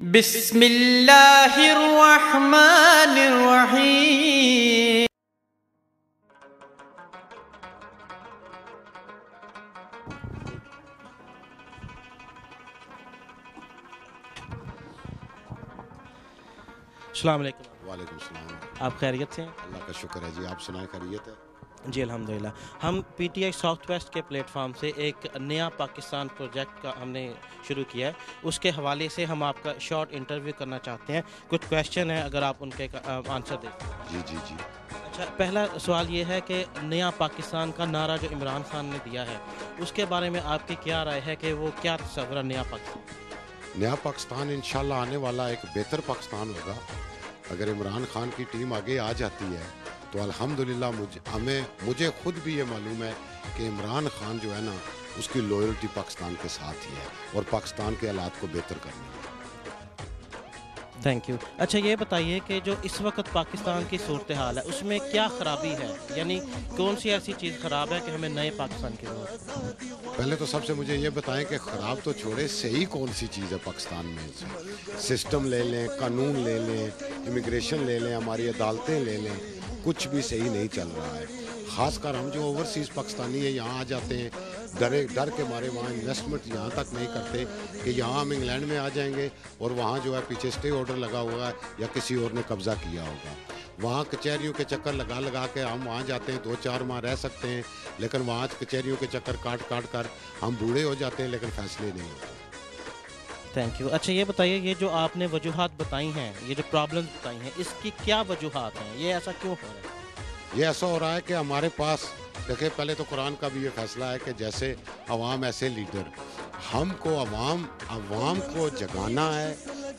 बिस्मिल्लाहिर्रहमानिर्रहीम अस्सलाम वालेकुम वालेकुम सलाम आप खैरियत से हैं अल्लाह का शुक्र है जी आप सुनाए खैरियत है जी अलहमदिल्ला हम पीटीआई साउथ वेस्ट के प्लेटफॉर्म से एक नया पाकिस्तान प्रोजेक्ट का हमने शुरू किया है। उसके हवाले से हम आपका शॉर्ट इंटरव्यू करना चाहते हैं। कुछ क्वेश्चन है अगर आप उनके आंसर दें। जी जी जी। अच्छा पहला सवाल ये है कि नया पाकिस्तान का नारा जो इमरान खान ने दिया है उसके बारे में आपकी क्या राय है कि वो क्या तस्वर नया पाकिस्तान? नया पाकिस्तान इंशाल्लाह आने वाला एक बेहतर पाकिस्तान होगा। अगर इमरान खान की टीम आगे आ जाती है तो अल्हम्दुलिल्लाह मुझे हमें मुझे खुद भी ये मालूम है कि इमरान खान जो है ना उसकी लॉयल्टी पाकिस्तान के साथ ही है और पाकिस्तान के हालात को बेहतर करनी है थैंक यू अच्छा ये बताइए कि जो इस वक्त पाकिस्तान की सूरत हाल है उसमें क्या खराबी है? यानी कौन सी ऐसी चीज़ ख़राब है कि हमें नए पाकिस्तान की ज़रूरत पहले तो सबसे मुझे ये बताएँ कि ख़राब तो छोड़े सही कौन सी चीज़ है पाकिस्तान में? सिस्टम ले लें कानून ले लें इमिग्रेशन ले लें हमारी अदालतें ले लें कुछ भी सही नहीं चल रहा है। ख़ासकर हम जो ओवरसीज़ पाकिस्तानी है, यहाँ आ जाते हैं, डरे, डर के मारे वहाँ इन्वेस्टमेंट यहाँ तक नहीं करते कि यहाँ हम इंग्लैंड में आ जाएँगे और वहाँ जो है पीछे स्टे ऑर्डर लगा हुआ है या किसी और ने कब्ज़ा किया होगा। वहाँ कचहरियों के चक्कर लगा लगा के हम वहाँ जाते हैं दो चार माह रह सकते हैं, लेकिन वहाँ कचहरियों के चक्कर काट काट कर हम बूढ़े हो जाते हैं, लेकिन फैसले नहीं होते। थैंक यू अच्छा ये बताइए, ये जो आपने वजूहत बताई हैं, ये जो प्रॉब्लम्स बताई हैं, इसकी क्या वजूहत हैं? ये ऐसा क्यों हो रहा है? ये ऐसा हो रहा है कि हमारे पास, देखिए, पहले तो कुरान का भी ये फैसला है कि जैसे अवाम ऐसे लीडर, हमको अवाम अवाम को जगाना है,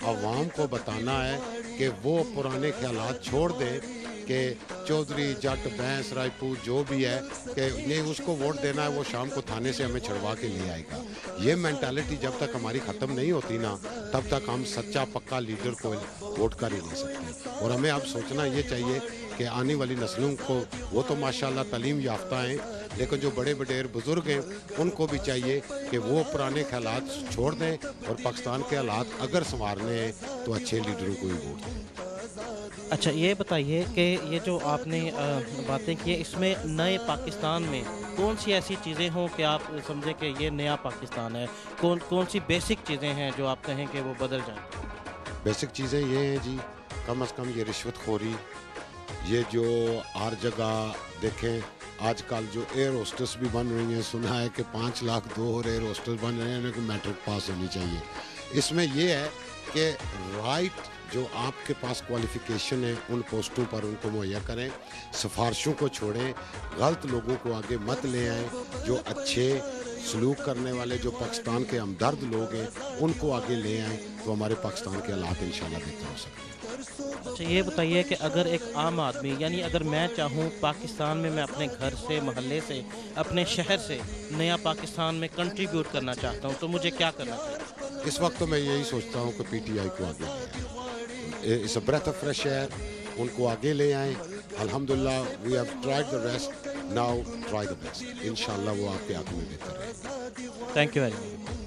अवाम को बताना है कि वो पुराने ख्याल छोड़ दें कि चौधरी, जट, भैंस राजपूत जो भी है, कि नहीं उसको वोट देना है, वो शाम को थाने से हमें छड़वा के ले आएगा। ये मैंटालिटी जब तक हमारी ख़त्म नहीं होती ना, तब तक हम सच्चा पक्का लीडर को वोट कर ही नहीं सकते। और हमें अब सोचना ये चाहिए कि आने वाली नस्लों को, वो तो माशाल्लाह तलीम याफ्ता हैं, लेकिन जो बड़े बडेर बुज़ुर्ग हैं, उनको भी चाहिए कि वो पुराने ख्याल छोड़ दें और पाकिस्तान के हालात अगर संवारने हैं तो अच्छे लीडरों को ही वोट दें। अच्छा ये बताइए कि ये जो आपने बातें की इसमें नए पाकिस्तान में कौन सी ऐसी चीज़ें हों कि आप समझें कि ये नया पाकिस्तान है? कौन कौन सी बेसिक चीज़ें हैं जो आप कहें कि वो बदल जाए? बेसिक चीज़ें ये हैं जी, कम अज़ कम ये रिश्वत खोरी ये जो हर जगह देखें, आजकल जो एयर होस्टेस भी बन रही हैं, सुना है कि पाँच लाख दो और एयर होस्टेस बन रहे हैं उनको मैट्रिक पास होनी चाहिए। इसमें ये है कि राइट जो आपके पास क्वालिफ़िकेशन है उन पोस्टों पर उनको मुहैया करें सिफारशों को छोड़ें गलत लोगों को आगे मत ले आएँ जो अच्छे सलूक करने वाले जो पाकिस्तान के हमदर्द लोग हैं उनको आगे ले आएँ तो हमारे पाकिस्तान के हालात इन बेहतर हो सकते हैं। अच्छा ये बताइए कि अगर एक आम आदमी यानी अगर मैं चाहूँ पाकिस्तान में मैं अपने घर से महल्ले से अपने शहर से नया पाकिस्तान में कंट्रीब्यूट करना चाहता हूँ तो मुझे क्या करना चाहिए? इस वक्त तो मैं यही सोचता हूँ कि पीटीआई को आगे ले आए इस ब्रेथ ऑफ़ फ्रेश एयर उनको आगे ले आए अल्हम्दुलिल्लाह we have tried the rest now try the best इंशाल्लाह वो आपके आगे में बेहतर है थैंक यू वेरी मच